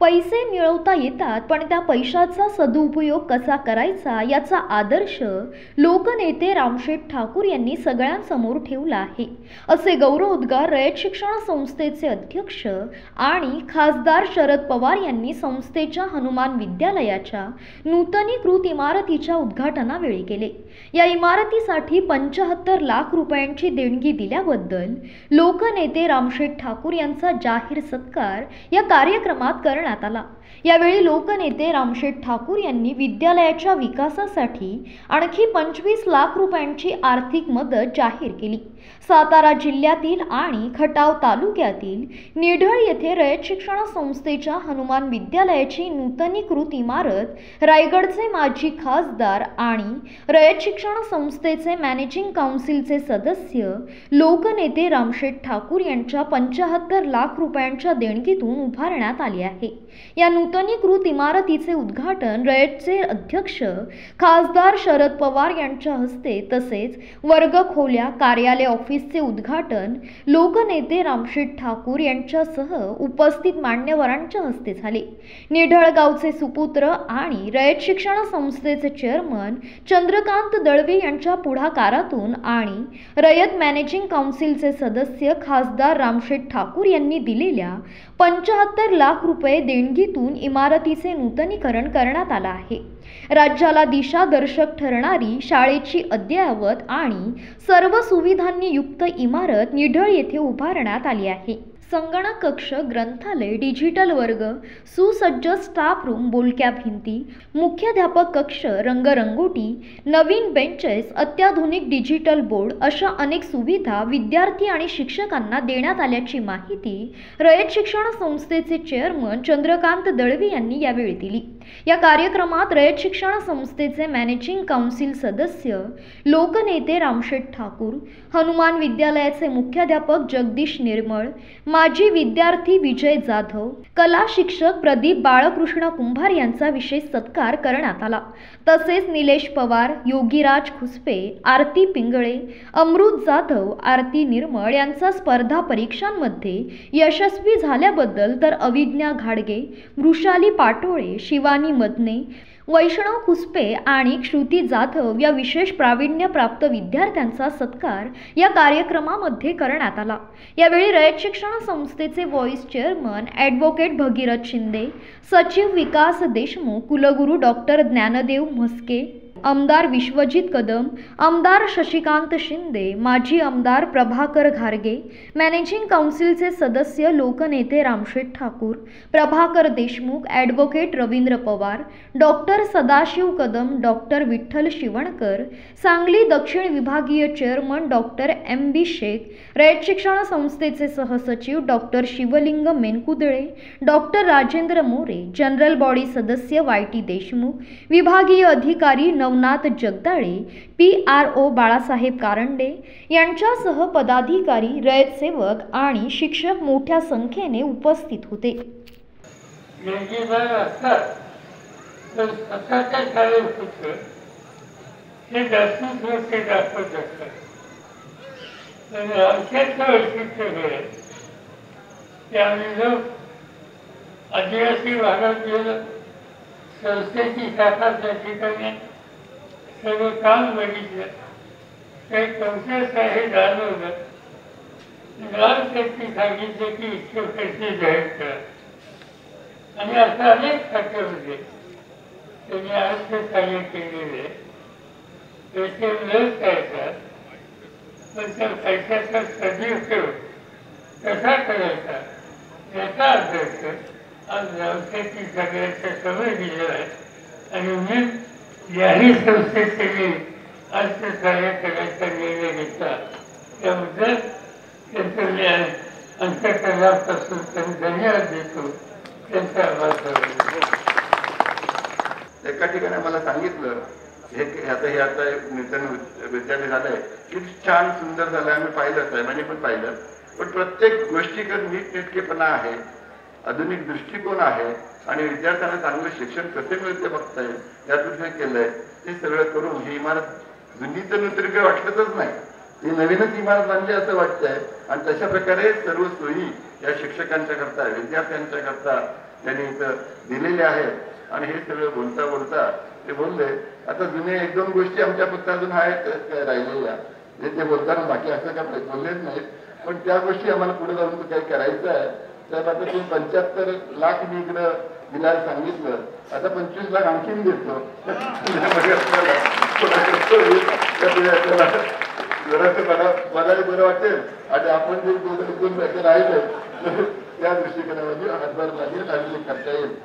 पैसे मिळवता येतात पण त्या पैशाचा सदुपयोग कसा करायचा याचा आदर्श लोकनेते रामशेठ ठाकूर यांनी सगळ्यांसमोर ठेवला आहे. असे गौरवोद्गार रयत शिक्षण संस्थेचे अध्यक्ष आणि खासदार शरद पवार यांनी संस्थेच्या हनुमान विद्यालयाच्या नूतनीकृत इमारतीच्या उद्घाटनावेळी केले. या इमारतीसाठी पंचाहत्तर लाख रुपयांची देणगी दिल्याबद्दल लोकनेते रामशेठ ठाकूर यांचा जाहीर सत्कार या कार्यक्रमात करण्यात आला यावेळी लोकनेते रामशेठ ठाकूर यांनी विद्यालयाच्या विकासासाठी आणखी पंचवीस लाख रुपयांची आर्थिक मदत जाहीर केली. सातारा जिल्ह्यातील आणि खटाव तालुक्यातील निढळ येथे रयत शिक्षण संस्थेच्या हनुमान विद्यालयाची नूतनीकृत इमारत रायगडचे माजी खासदार आणि रयत शिक्षण संस्थेचे मॅनेजिंग काउन्सिलचे सदस्य लोकनेते रामशेठ ठाकूर यांच्या पंचाहत्तर लाख रुपयांच्या देणगीतून उभारण्यात आली आहे. या नूतनीकृत इमारतीचे उद्घाटन रयतचे अध्यक्ष खासदार शरद पवार यांच्या हस्ते तसेच वर्गखोल्या कार्यालय ऑफिसचे उद्घाटन लोकनेते रामशेठ ठाकूर यांच्यासह उपस्थित मान्यवरांच्या हस्ते झाले. निढळगावचे सुपुत्र आणि रयत शिक्षण संस्थेचे चेअरमन चंद्रकांत दळवे यांच्या पुढाकारातून आणि रयत मॅनेजिंग काउन्सिलचे सदस्य खासदार रामशेठ ठाकूर यांनी दिलेल्या पंचाहत्तर लाख रुपये देणगीतून इमारतीचे नूतनीकरण करण्यात आलं आहे. राज्याला दिशादर्शक ठरणारी शाळेची अद्ययावत आणि सर्व सुविधांनी युक्त इमारत निढळ येथे उभारण्यात आली आहे. संगणक कक्ष ग्रंथालय डिजिटल वर्ग सुसज्ज स्टाफ रूम बोलक्या भिंती मुख्याध्यापक कक्ष रंगरंगोटी नवीन बेंचेस अत्याधुनिक डिजिटल बोर्ड अशा अनेक सुविधा विद्यार्थी आणि शिक्षकांना देण्यात आल्याची माहिती रयत शिक्षण संस्थेचे चेअरमन चंद्रकांत दळवी यांनी यावेळी दिली. या कार्यक्रमात रयत शिक्षण संस्थेचे मॅनेजिंग काउन्सिल सदस्य लोकनेते रामशेठ ठाकूर हनुमान विद्यालयाचे मुख्याध्यापक जगदीश निर्मळ माजी विद्यार्थी विजय जाधव कला शिक्षक प्रदीप बाळकृष्ण कुंभार यांचा विशेष सत्कार करण्यात आला. तसेच निलेश पवार योगीराज खुसपे आरती पिंगळे अमृत जाधव आरती निर्मळ यांचा स्पर्धा परीक्षांमध्ये यशस्वी झाल्याबद्दल तर अविज्ञा घाडगे वृषाली पाटोळे शिवानी मदने वैष्णव खुसपे आणि श्रुती जाधव या विशेष प्रावीण्यप्राप्त विद्यार्थ्यांचा सत्कार या कार्यक्रमामध्ये करण्यात आला. यावेळी रयत शिक्षण संस्थेचे vice chairman advocate Bhagirath Shinde सचिव विकास देशमुख कुलगुरू डॉक्टर ज्ञानदेव म्हस्के आमदार विश्वजित कदम आमदार शशिकांत शिंदे माजी आमदार प्रभाकर घारगे मॅनेजिंग काउन्सिलचे सदस्य लोकनेते Ramshet Thakur Prabhakar Deshmukh advocate Ravindra Pawar doctor Sadashiv Kadam doctor Vitthal Shivankar Sangli दक्षिण विभागीय chairman doctor M B Shaikh Rayat Shikshan संस्थेचे सहसचिव doctor Shivling Menkudale doctor Rajendra More general body सदस्य वाय टी देशमुख विभागीय अधिकारी Navnath Jagdale P R O Balasaheb Karande यांच्यासह पदाधिकारी रयतसेवक आणि शिक्षक मोठ्या संख्येने उपस्थित होते. आदिवासी भागात संस्थेची शाखा त्या ठिकाणी सर्व काम बघितलं. काही कौशल्य हे जाणवलं. ग्राम शेती सांगितलं की इच्छुक पैसे जाहीर करा आणि असं अनेक खाते होते. त्यांनी अर्थ कार्य केलेले. पैसे लस येतात पण त्या पैशाचा सदुपयोग कसा करायचा? याचा अभ्यास आज व्यवसायाची सगळ्याच्या समय दिलेला आहे. आणि मी याही संस्थेचे मी आज ते करायचा निर्णय घेतला. त्याबद्दल त्यांचं मी अंतकरणापासून त्यांनी धन्यवाद देतो. त्यांचा आभार हो. एका ठिकाणी मला सांगितलं हे आता हे आता एक नूतन विद्यालय झालंय किती छान सुंदर झालंय आम्ही पाहिलंच आहे म्हणजे पण पाहिलं. पण प्रत्येक गोष्टीकडे नीटनेटकेपणा आहे. आधुनिक दृष्टिकोन आहे. आणि विद्यार्थ्यांना चांगलं शिक्षण कसे मिळते बघता येईल यातून हे केलंय? ते सगळं करून ही इमारत जुनी तर नंतर काही वाटतच नाही. ही नवीनच इमारत बांधली असं वाटतंय. आणि तशा प्रकारे सर्व सोयी या शिक्षकांच्या करता विद्यार्थ्यांच्या करता त्यांनी इथं दिलेल्या आहेत. आणि हे सगळं बोलता बोलता ते बोलले. आता जुने एक दोन गोष्टी आमच्या फक्त अजून आहेत राहिलेल्या. जे ते बोलताना बाकी असं काय बोललेच नाहीत. पण त्या गोष्टी आम्हाला पुढे जाऊन काही करायचं आहे. तर आता पंच्याहत्तर लाख मी इकडं दिलायला सांगितलं. आता पंचवीस लाख आणखीन देतो. त्यामध्ये जरासं मला मलाही बरं वाटेल. आणि आपण जे दोन दोन राहिले तर त्या दृष्टिकोनामध्ये हातभार लागेल आणि करता येईल.